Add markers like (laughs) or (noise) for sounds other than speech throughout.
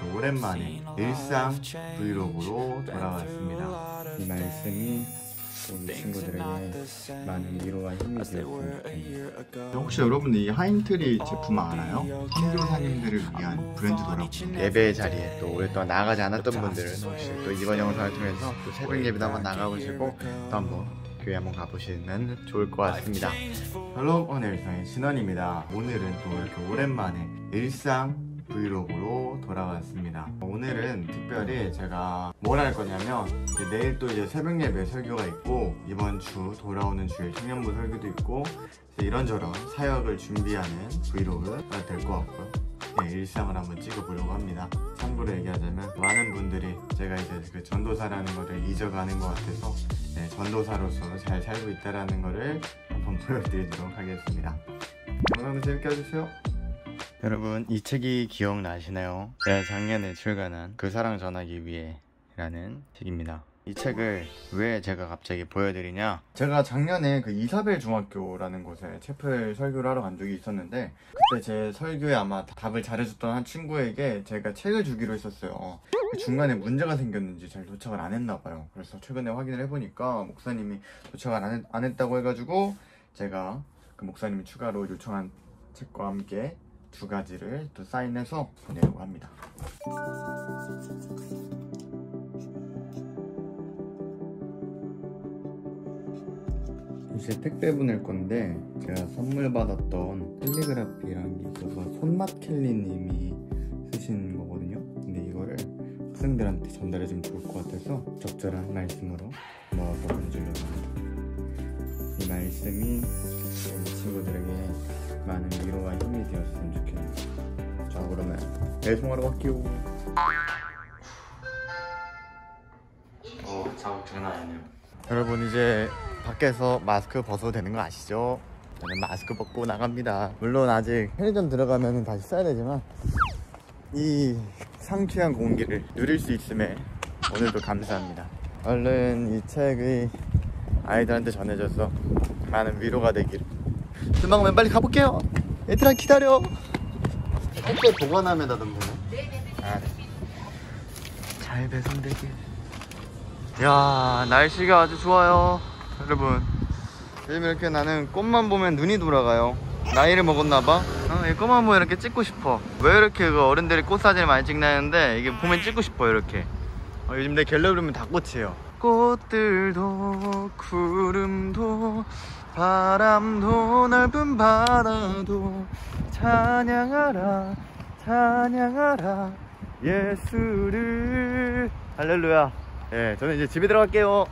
이렇게 오랜만에 일상 브이로그로 돌아왔습니다. 이 말씀이 우리 친구들에게 많은 위로와 힘이 되었으면 좋겠네요. 혹시 여러분 이 하임트리 제품 알아요? 선교사님들을 위한 브랜드더라고요. 예배 자리에 또 오랫동안 나가지 않았던 분들은 혹시 또 이번 영상을 통해서 또 새벽 예배도 한번 나가보시고 또 한번 교회 한번 가보시면 좋을 것 같습니다. Hello 오늘 일상의 신원입니다. 오늘은 또 이렇게 오랜만에 일상 브이로그로 돌아왔습니다. 오늘은 특별히 제가 뭘 할 거냐면 내일 또 이제 새벽 예배 설교가 있고 이번 주 돌아오는 주일 청년부 설교도 있고 이런저런 사역을 준비하는 브이로그가 될 것 같고요. 네, 일상을 한번 찍어보려고 합니다. 참고로 얘기하자면 많은 분들이 제가 이제 그 전도사라는 거를 잊어가는 것 같아서 네, 전도사로서 잘 살고 있다라는 거를 한번 (laughs) 보여드리도록 하겠습니다. 영상도 재밌게 봐주세요. 여러분 이 책이 기억나시나요? 제가 작년에 출간한 그 사랑 전하기 위해 라는 책입니다. 이 책을 왜 제가 갑자기 보여드리냐? 제가 작년에 그 이사벨 중학교라는 곳에 채플 설교를 하러 간 적이 있었는데 그때 제 설교에 아마 답을 잘해줬던 한 친구에게 제가 책을 주기로 했었어요. 중간에 문제가 생겼는지 잘 도착을 안 했나 봐요. 그래서 최근에 확인을 해보니까 목사님이 도착을 안, 했, 안 했다고 해가지고 제가 그 목사님이 추가로 요청한 책과 함께 두 가지를 또 사인해서 보내려고 합니다. 이제 택배 보낼 건데 제가 선물 받았던 캘리그라피라는 게 있어서 손맛 캘리님이 쓰신 거거든요. 근데 이거를 학생들한테 전달해주면 좋을 것 같아서 적절한 말씀으로 모아서 보내주려고 합니다. 이 말씀이 우리 친구들에게 많은 위로와 힘이 되었으면 좋겠네요. 자 그러면 배송하러 갈게요. 어 자국 장난 아니네요. 여러분 이제 밖에서 마스크 벗어도 되는 거 아시죠? 저는 마스크 벗고 나갑니다. 물론 아직 편의점 들어가면 다시 써야 되지만 이 상쾌한 공기를 누릴 수 있음에 오늘도 감사합니다. 얼른 이 책이 아이들한테 전해져서 많은 위로가 되기를. 금방면 빨리 가볼게요. 얘들아 기다려. 택배 보관함에다 넣으면 되네. 아, 네. 잘 배송되길. 야 날씨가 아주 좋아요, 여러분. 요즘 이렇게 나는 꽃만 보면 눈이 돌아가요. 나이를 먹었나봐. 어, 이 꽃만 보면 이렇게 찍고 싶어. 왜 이렇게 그 어른들이 꽃 사진을 많이 찍나는데 이게 보면 찍고 싶어 이렇게. 어, 요즘 내 갤러리 보면 다 꽃이에요. 꽃들도 구름도 바람도 넓은 바다도 찬양하라 찬양하라 예수를. 할렐루야. 예 저는 이제 집에 들어갈게요.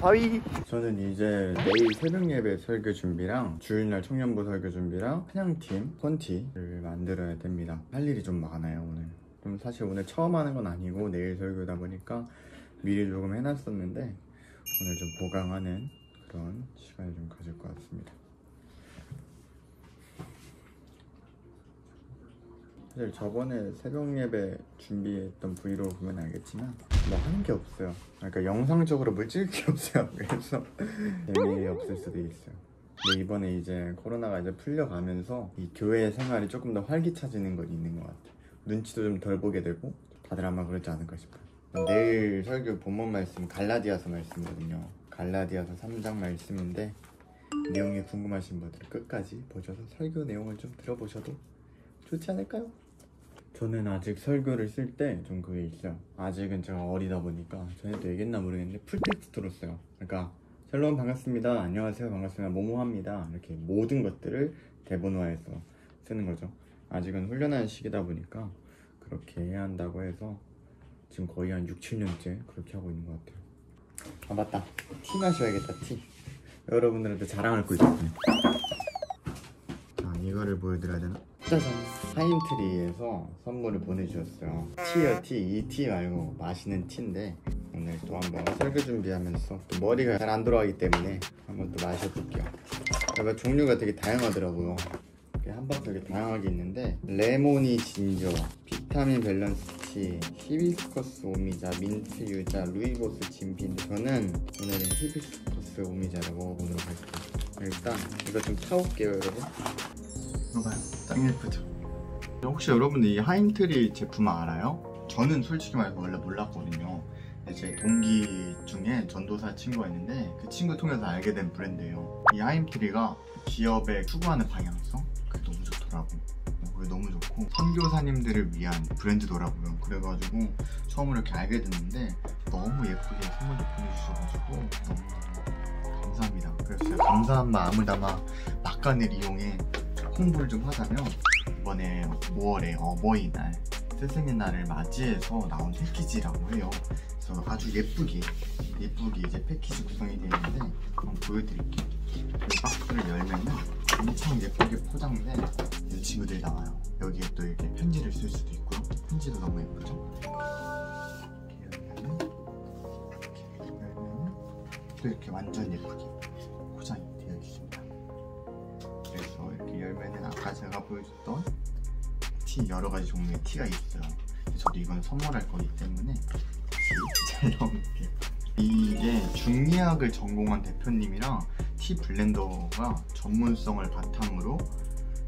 바위. 저는 이제 내일 새벽 예배 설교 준비랑 주일날 청년부 설교 준비랑 찬양팀 콘티를 만들어야 됩니다. 할 일이 좀 많아요 오늘. 좀 사실 오늘 처음 하는 건 아니고 내일 설교다 보니까 미리 조금 해놨었는데 오늘 좀 보강하는 그런 시간을 좀 가질 것 같습니다. 사실 저번에 새벽 예배 준비했던 브이로그 보면 알겠지만 뭐 하는 게 없어요. 그러니까 영상적으로 뭘 찍을 게 없어요. (laughs) 그래서 재미 없을 수도 있어요. 근데 이번에 이제 코로나가 이제 풀려가면서 이 교회 생활이 조금 더 활기차지는 건 있는 것 같아요. 눈치도 좀 덜 보게 되고 다들 아마 그렇지 않을까 싶어요. 내일 설교 본문 말씀 갈라디아서 말씀이거든요. 갈라디아서 3장 말씀인데 내용이 궁금하신 분들은 끝까지 보셔서 설교 내용을 좀 들어보셔도 좋지 않을까요? 저는 아직 설교를 쓸 때 좀 그게 있어요. 아직은 제가 어리다 보니까 전에도 얘기했나 모르겠는데 풀텍스트로 써요. 그러니까 샬롬 반갑습니다. 안녕하세요. 반갑습니다. 모모합니다. 이렇게 모든 것들을 대본화해서 쓰는 거죠. 아직은 훈련하는 시기다 보니까 그렇게 해야 한다고 해서 지금 거의 한 6, 7년째 그렇게 하고 있는 것 같아요. 아 맞다. 티 마셔야겠다 티. 여러분들한테 자랑할 거 있거든요. 자 이거를 보여드려야 되나? 짜잔. 하인트리에서 선물을 보내주셨어요. 티요 티. 이 티 말고 마시는 티인데 오늘 또 한번 설교 준비하면서 또 머리가 잘 안 돌아가기 때문에 한번 또 마셔볼게요. 그러니까 종류가 되게 다양하더라고요. 한 박스 이렇게 다양하게 있는데 lemony ginger, 비타민 밸런스 티, 히비스커스 오미자, 민트 유자, 루이보스 진피인데 저는 오늘은 히비스커스 오미자를 먹어보도록 할게요 일단 이거 좀 타올게요 여러분 봐봐요 짱 예쁘죠? 혹시 여러분 이 하임트리 제품 알아요? 저는 솔직히 말해서 원래 몰랐거든요. 제 동기 중에 전도사 친구가 있는데 그 친구 통해서 알게 된 브랜드예요. 이 하임트리가 기업에 추구하는 방향성 그게 너무 좋더라고. 어, 그게 너무 좋고 선교사님들을 위한 브랜드더라고요. 그래가지고 처음으로 이렇게 알게 됐는데 너무 예쁘게 선물도 보내주셔가지고 너무 감사합니다. 그래서 제가 감사한 마음을 담아 막간을 이용해 홍보를 좀 하자면 이번에 5월에 어버이날 스승의 날을 맞이해서 나온 패키지라고 해요. 그래서 아주 예쁘게 예쁘게 이제 패키지 구성이 되어 있는데 한번 보여드릴게요. 이 박스를 열면은 엄청 예쁘게 포장된 이 친구들이 나와요. 여기에 또 이렇게 편지를 쓸 수도 있고요. 편지도 너무 예쁘죠? 이렇게 열면은 이렇게 열면은 또 이렇게 완전 예쁘게 포장이 되어 있습니다. 그래서 이렇게 열면은 아까 제가 보여줬던 티 여러 가지 종류의 티가 있어요. 저도 이건 선물할 거기 때문에 (laughs) 잘 넣을게요. 이게 중리학을 전공한 대표님이랑 티 블렌더가 전문성을 바탕으로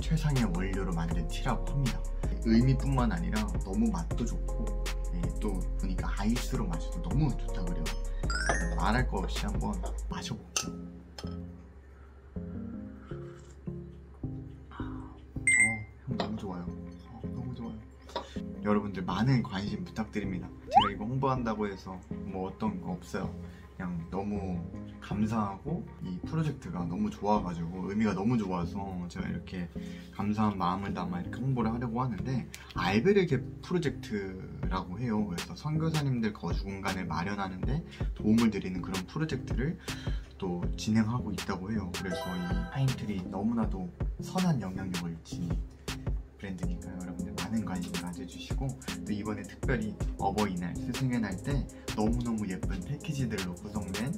최상의 원료로 만든 티라고 합니다. 의미뿐만 아니라 너무 맛도 좋고 네, 또 보니까 아이스로 마셔도 너무 좋다 그래요. 말할 거 없이 한번 마셔볼게요. 어, 향 너무 좋아요. 어, 너무 좋아요. 여러분들 많은 관심 부탁드립니다. 제가 이거 홍보한다고 해서 뭐 어떤 거 없어요. 그냥 너무 감사하고 이 프로젝트가 너무 좋아가지고 의미가 너무 좋아서 제가 이렇게 감사한 마음을 담아 이렇게 홍보를 하려고 하는데 알베르게 프로젝트라고 해요. 그래서 선교사님들 거주 공간을 마련하는데 도움을 드리는 그런 프로젝트를 또 진행하고 있다고 해요. 그래서 이 하인트리 너무나도 선한 영향력을 지닌 브랜드니까요. 여러분들 많은 관심 가져주시고 또 이번에 특별히 어버이날, 스승의 날 때 너무너무 예쁜 패키지들로 구성된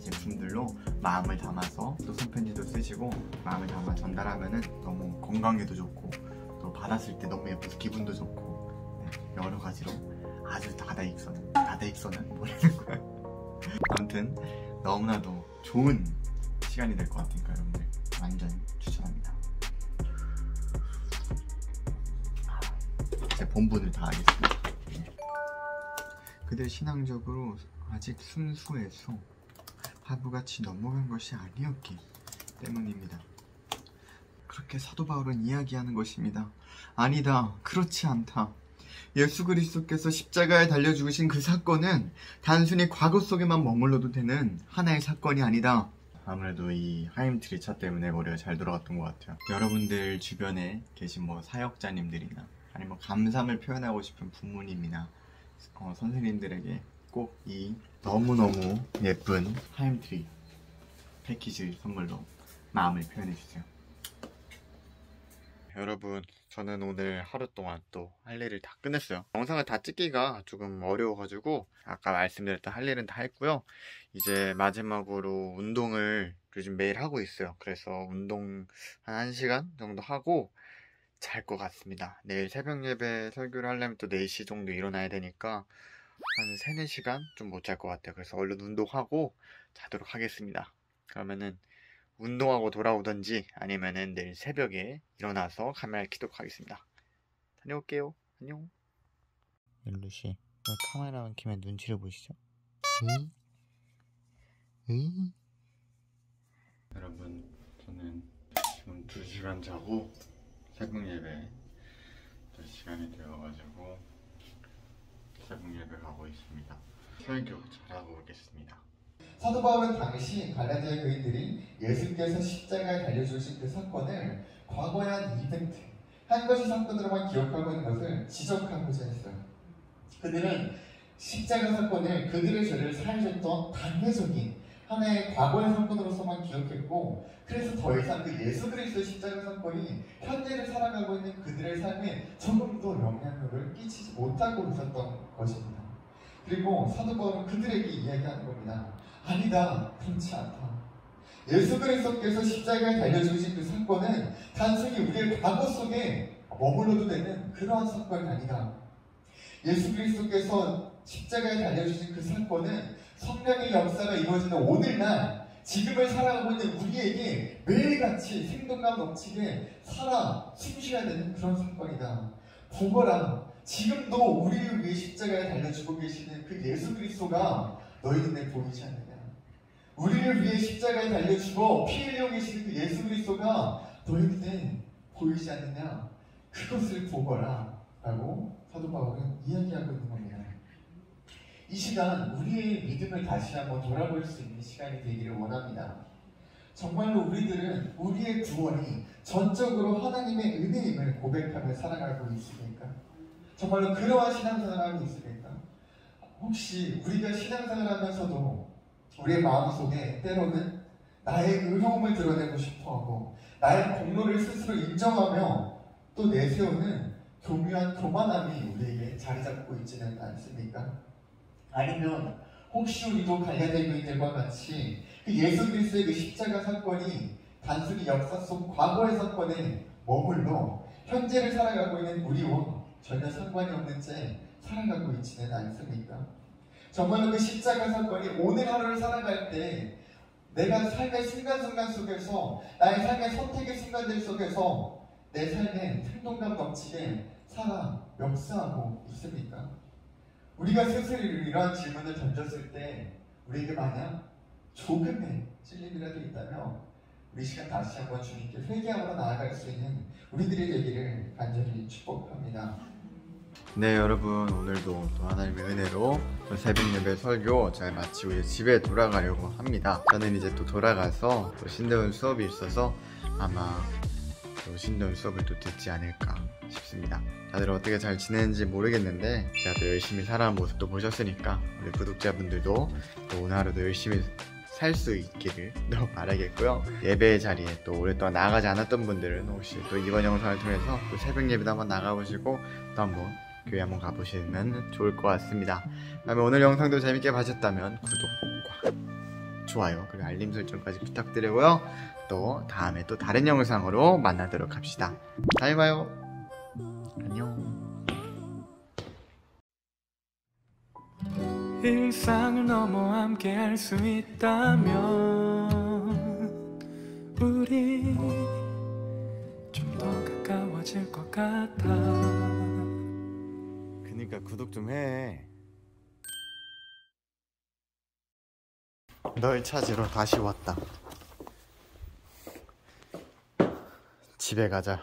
이 제품들로 마음을 담아서 또 손편지도 쓰시고 마음을 담아 전달하면은 너무 건강에도 좋고 또 받았을 때 너무 예뻐서 기분도 좋고 네, 여러 가지로 아주 다다익선, 다다익선은 뭐라는 거야. (laughs) 아무튼 너무나도 좋은 시간이 될 것 같으니까 여러분들 완전 추천합니다. 제 본분을 다하겠습니다. 그들 신앙적으로 아직 순수해서 바보같이 넘어간 것이 아니었기 때문입니다. 그렇게 사도 바울은 이야기하는 것입니다. 아니다. 그렇지 않다. 예수 그리스도께서 십자가에 달려 죽으신 그 사건은 단순히 과거 속에만 머물러도 되는 하나의 사건이 아니다. 아무래도 이 하임트리 차 때문에 머리가 잘 돌아갔던 것 같아요. 여러분들 주변에 계신 뭐 사역자님들이나 아니면 감사함을 표현하고 싶은 부모님이나 어, 선생님들에게 꼭 이 너무너무 예쁜 하임트리 패키지 선물로 마음을 표현해주세요. 여러분 저는 오늘 하루 동안 또 할 일을 다 끝냈어요. 영상을 다 찍기가 조금 어려워가지고 아까 말씀드렸던 할 일은 다 했고요. 이제 마지막으로 운동을 요즘 매일 하고 있어요. 그래서 운동 한 1시간 정도 하고 잘 것 같습니다. 내일 새벽 예배 설교를 하려면 또 4시 정도 일어나야 되니까 한 3, 4시간 좀 못 잘 것 같아요 그래서 얼른 운동하고 자도록 하겠습니다 그러면은 운동하고 돌아오던지 아니면은 내일 새벽에 일어나서 카메라 켜도록 하겠습니다. 다녀올게요. 안녕. 멜루씨, 왜 카메라만 켜면 눈치를 보시죠? 응? 응? 여러분, 저는 지금 2시간 자고 새벽 예배 또 시간이 되어가지고 예배 가고 있습니다. 설교 잘하고 오겠습니다. 사도 바울은 당시 갈라디아 교인들이 예수께서 십자가에 달려주신 그 사건을 과거의 한 이벤트, 한 가지 사건으로만 기억하고 있는 것을 지적하고자 했어요. 그들은 십자가 사건을 그들의 죄를 사해줬던 단회적인 하나의 과거의 사건으로서만 기억했고 그래서 더 이상 그 예수 그리스도의 십자가 사건이 현재를 살아가고 있는 그들의 삶에 조금도 영향력을 끼치지 못하고 있었던. 그리고 사도 바울은 그들에게 이야기하는 겁니다. 아니다. 그렇지 않다. 예수 그리스도께서 십자가에 달려주신 그 사건은 단순히 우리의 과거 속에 머물러도 되는 그러한 사건이 아니다. 예수 그리스도께서 십자가에 달려주신 그 사건은 성령의 역사가 이루어지는 오늘날 지금을 살아가고 있는 우리에게 매일같이 생동감 넘치게 살아 숨쉬어야 되는 그런 사건이다. 보거라. 지금도 우리를 위해 십자가에 달려주고 계시는 그 예수 그리스도가 너희 눈에 보이지 않느냐. 우리를 위해 십자가에 달려주고 피 흘려 계시는 그 예수 그리스도가 너희 눈에 보이지 않느냐. 그것을 보거라. 라고 사도 바울은 이야기하고 있는 겁니다. 이 시간 우리의 믿음을 다시 한번 돌아볼 수 있는 시간이 되기를 원합니다. 정말로 우리들은 우리의 구원이 전적으로 하나님의 은혜임을 고백하며 살아가고 있습니까? 정말로 그러한 신앙생활을 하고 있습니까? 혹시 우리가 신앙생활 하면서도 우리의 마음속에 때로는 나의 의로움을 드러내고 싶어하고 나의 공로를 스스로 인정하며 또 내세우는 교묘한 교만함이 우리에게 자리 잡고 있지는 않습니까? 아니면 혹시 우리도 갈라디아인들과 같이 그 예수 그리스도의 그 십자가 사건이 단순히 역사 속 과거의 사건에 머물러 현재를 살아가고 있는 우리와 전혀 상관이 없는 채 살아가고 있지는 않습니까? 정말로 그 십자가 사건이 오늘 하루를 살아갈 때 내가 삶의 순간순간 속에서 나의 삶의 선택의 순간들 속에서 내 삶에 생동감 넘치게 살아 역사하고 있습니까? 우리가 스스로 이러한 질문을 던졌을 때 우리에게 만약 조금의 찔림이라도 있다면 우리 시간 다시 한번 주님께 회개하러 나아갈 수 있는 우리들이 되기를 간절히 축복합니다. 네 여러분 오늘도 또 하나님의 은혜로 또 새벽 예배 설교 잘 마치고 이제 집에 돌아가려고 합니다. 저는 이제 또 돌아가서 또 신대원 수업이 있어서 아마 또 신대원 수업을 또 듣지 않을까 싶습니다. 다들 어떻게 잘 지내는지 모르겠는데 제가 또 열심히 살아가는 모습도 보셨으니까 우리 구독자분들도 또 오늘 하루도 열심히 살 수 있기를 또 (laughs) 바라겠고요. 예배 자리에 또 오랫동안 나가지 않았던 분들은 혹시 또 이번 영상을 통해서 또 새벽 예배도 한번 나가보시고 또 한번 교회 한번 가보시면 좋을 것 같습니다. 그다음에 오늘 영상도 재밌게 봐주셨다면 구독과 좋아요 그리고 알림 설정까지 부탁드리고요. 또 다음에 또 다른 영상으로 만나도록 합시다. 다음에 봐요. 안녕. 일상을 넘어 함께 할 수 있다면 우리 좀 더 가까워질 것 같아 그니까 구독 좀 해. 널 찾으러 다시 왔다. 집에 가자.